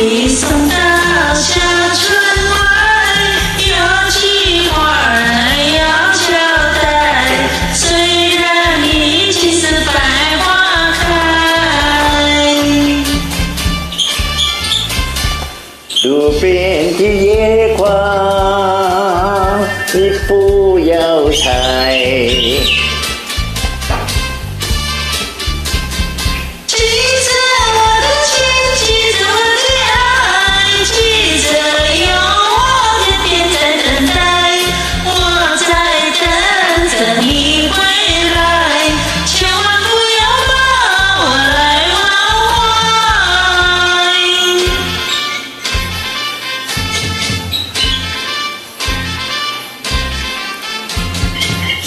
你送到小村外，有句话儿要交代。虽然已经是百花开，路边的野花你不要采。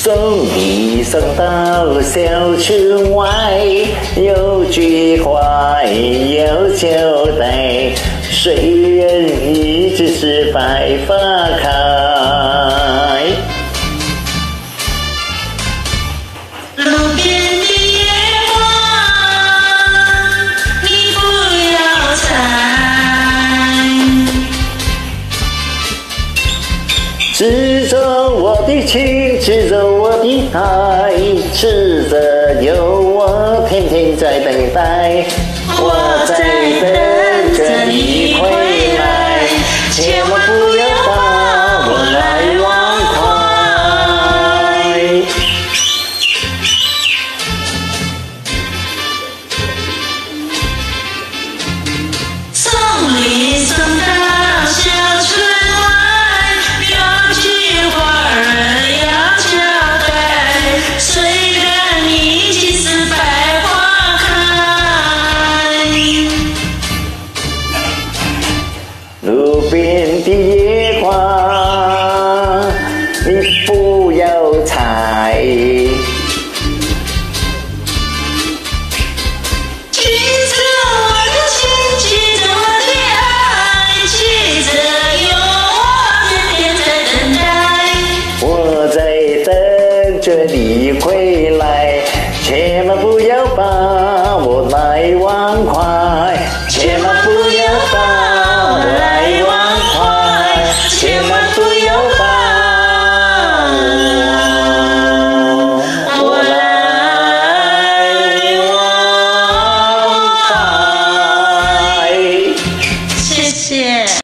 送你送到小村外，有句话要交代，谁人一直是白发开。路边的野花，你不要采。指着我的情，指着我的爱，指着有我天天在等待，我在等着你回来，千万不要把我来忘怀。送礼送到的野花，你不要采。记着我的情，记着我的爱，记着有我天天在等待。我在等着你回